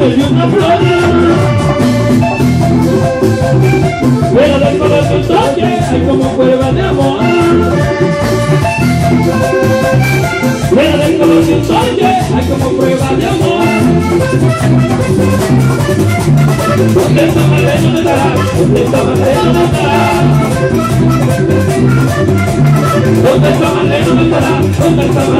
Dio una flor. Fuera del un toque, hay como prueba de amor. Fuera del un toque, hay como prueba de amor. ¿Dónde está Marlene? ¿Dónde estará? ¿Dónde está Marlene? ¿Dónde estará? ¿Dónde está Marlene? ¿Dónde estará? ¿Dónde está Marlene?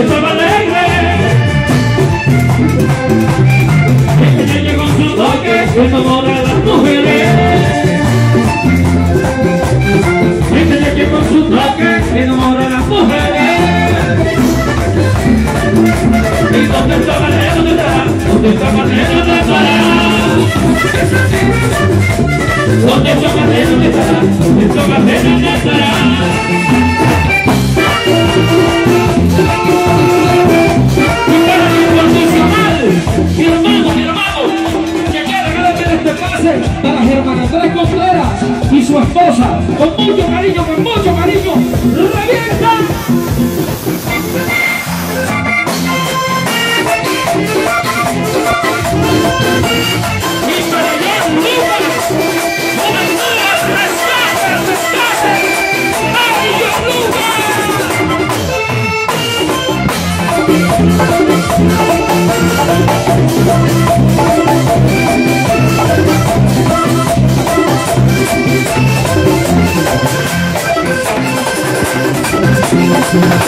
Me alegre. Ella llegó su toque, que enamora a las mujeres. Ella llegó su toque, que enamora a las mujeres. ¿Y está está. Para las hermanas Andrés Contreras y su esposa, con mucho cariño, con mucho cariño, revienta. Y para